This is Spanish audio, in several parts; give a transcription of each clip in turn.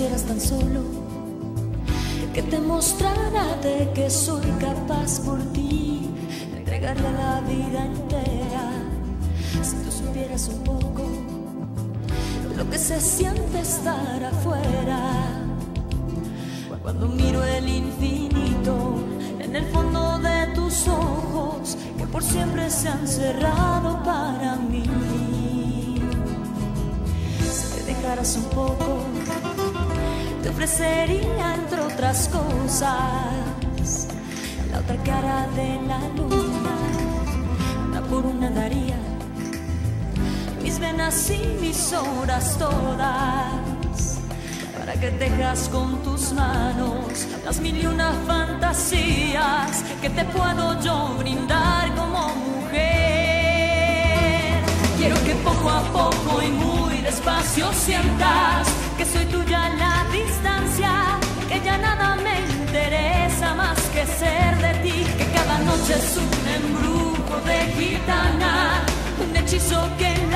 quisieras tan solo que te mostrara de que soy capaz por ti de entregarle la vida entera. Si tú supieras un poco lo que se siente estar afuera, cuando miro el infinito en el fondo de tus ojos que por siempre se han cerrado para mí. Si te dejaras un poco ofrecería entre otras cosas la otra cara de la luna, una por una daría mis venas y mis horas todas para que tejas con tus manos las mil y una fantasías que te puedo yo brindar como mujer. Quiero que poco a poco y muy despacio sientas que soy tuya a la distancia, que ya nada me interesa más que ser de ti, que cada noche es un embrujo de gitana, un hechizo que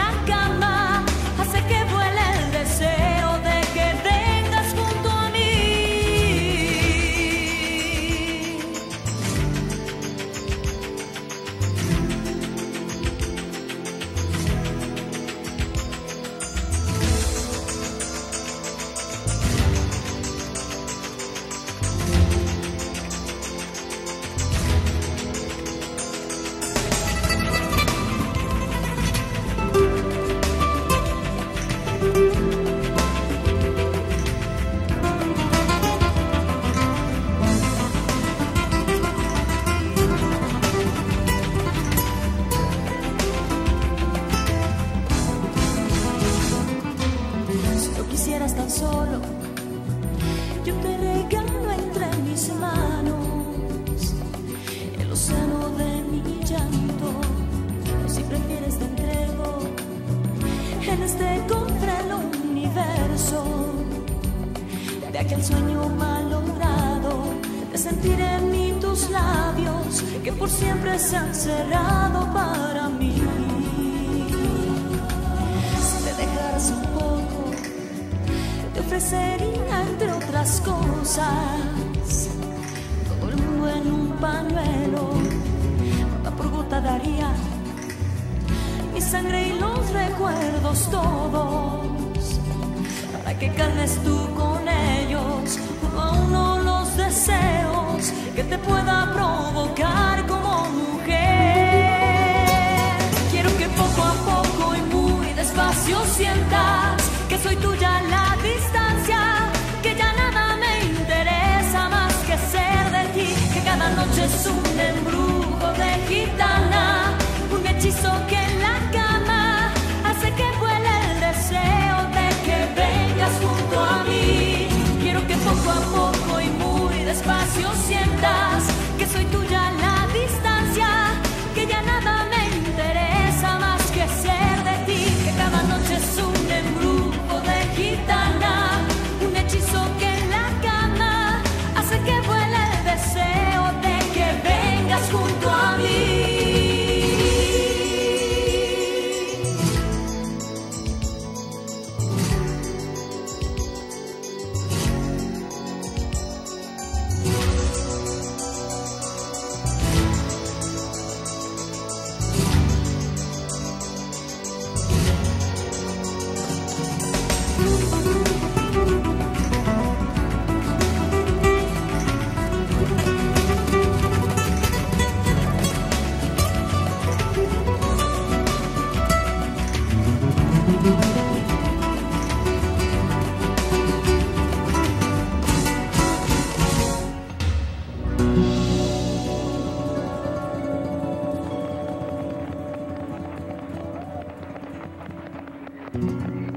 quisieras tan solo, yo te regalo entre mis manos el océano de mi llanto. O si prefieres te entrego en este contra el universo de aquel sueño malogrado de sentir en mí tus labios que por siempre se han cerrado para mí. Te ofrecería entre otras cosas. Todo el mundo en un pañuelo, gota por gota daría mi sangre y los recuerdos todos. Para que calmes tú con cada noche